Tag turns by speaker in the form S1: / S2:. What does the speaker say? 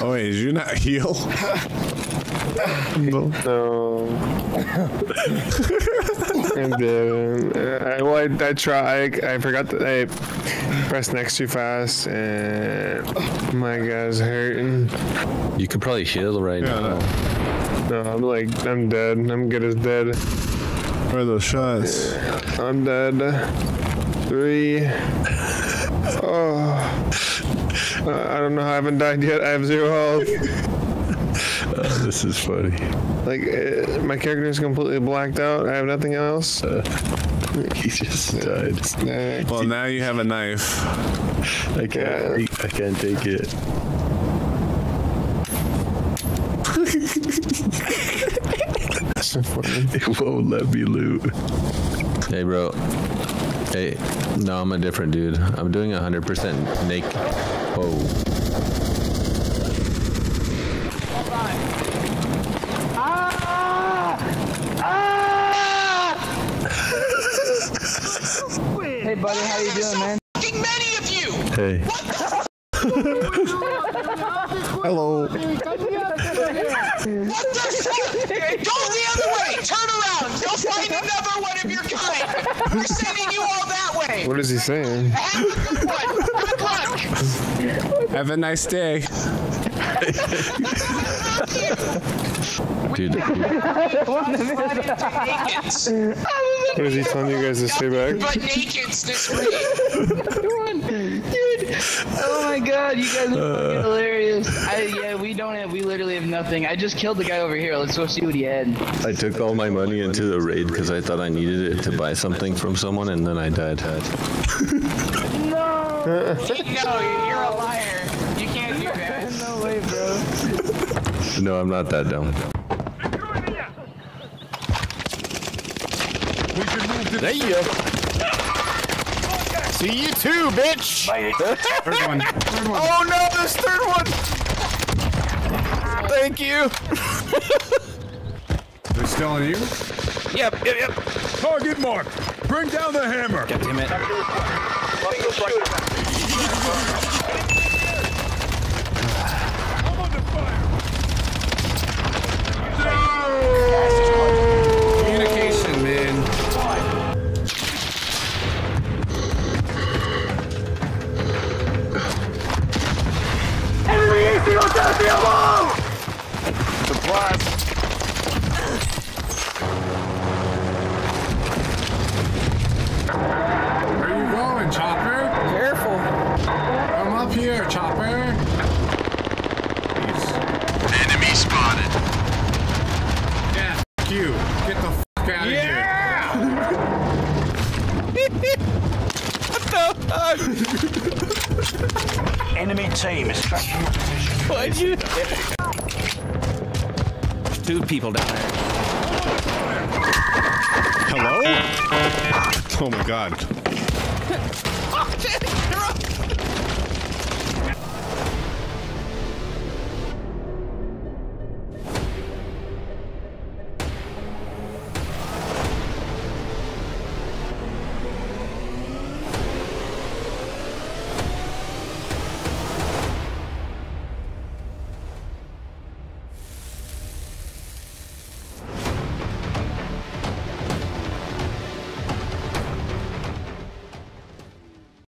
S1: Oh wait, did you not heal?
S2: No. I didn't. I, well, I, I tried. I, I forgot that I pressed next too fast, and my guy's hurting.
S3: You could probably heal right
S1: Yeah,
S3: now.
S2: No, I'm like, I'm dead. I'm good as dead.
S1: Where are those shots?
S2: I'm dead. Three. Oh. Uh, I don't know how I haven't died yet. I have zero health.
S3: This is funny.
S2: Like, uh, my character is completely blacked out. I have nothing else.
S3: He just died.
S2: Snack.
S1: Well, now you have a knife.
S3: I can't. I can't take it.
S2: So.
S3: It won't let me loot. Hey, bro. Hey, no, I'm a different dude. I'm doing 100% naked. Whoa.
S4: Hey, buddy, how you doing, man?
S5: Fucking many of you!
S3: Hey.
S1: Hello.
S5: What the fuck? Go the other way! Turn around! Go find another one of your kind! We're sending you all that way!
S2: What is he saying?
S5: Have a good one! Good luck!
S1: Have a nice day.
S3: Dude,
S2: What is he telling you guys to stay back?
S5: But nakeds this week.
S4: Oh my god, you guys are uh. fucking hilarious. I, yeah, we don't have, we literally have nothing. I just killed the guy over here. Let's go see what he had.
S3: I took all my money into the raid because I thought I needed it to buy something from someone, and then I died.
S4: No!
S5: No, you're a liar. You can't do that.
S4: No way, bro.
S3: No, I'm not that dumb.
S6: There you See you too, bitch!
S1: Third one. Third one.
S6: Oh no, this third one! Thank you!
S1: They're still on you?
S6: Yep, yep, yep.
S1: Target mark. Bring down the hammer.
S6: God damn it. Supplies.
S1: Where you going, Chopper?
S4: Careful.
S1: Come up here, Chopper.
S5: Enemy spotted.
S1: Yeah, f- you. Get the f- out of here.
S7: Enemy team is tracking your position.
S6: Why'd you? There's two people down there.
S1: Hello? Uh, oh my god.